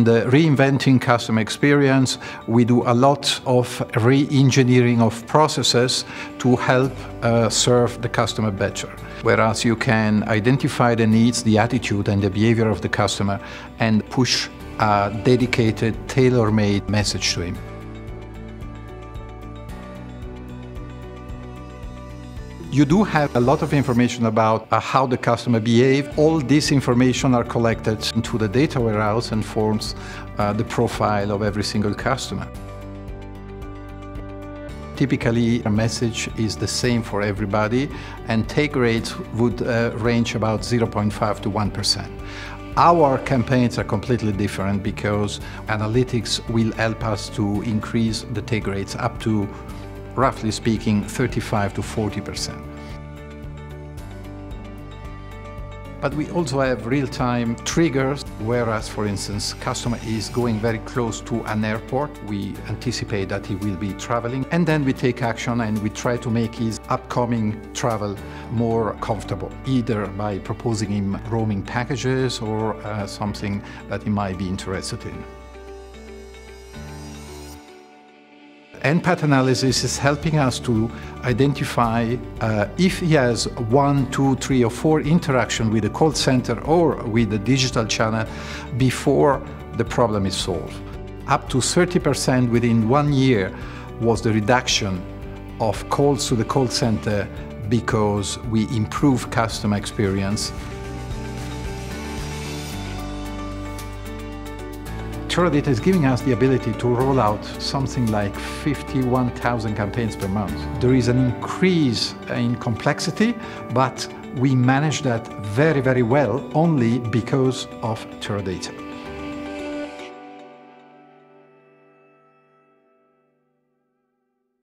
In the reinventing customer experience, we do a lot of re-engineering of processes to help uh, serve the customer better. Whereas you can identify the needs, the attitude and the behavior of the customer and push a dedicated, tailor-made message to him. You do have a lot of information about uh, how the customer behave. All this information are collected into the data warehouse and forms uh, the profile of every single customer. Typically, a message is the same for everybody, and take rates would uh, range about 0.5 to 1%. Our campaigns are completely different because analytics will help us to increase the take rates up to roughly speaking, 35 to 40 percent. But we also have real-time triggers, whereas, for instance, customer is going very close to an airport. We anticipate that he will be traveling, and then we take action and we try to make his upcoming travel more comfortable, either by proposing him roaming packages or uh, something that he might be interested in. nPath analysis is helping us to identify uh, if he has one, two, three, or four interaction with the call center or with the digital channel before the problem is solved. Up to 30% within one year was the reduction of calls to the call center because we improve customer experience Teradata is giving us the ability to roll out something like 51,000 campaigns per month. There is an increase in complexity, but we manage that very, very well only because of Teradata.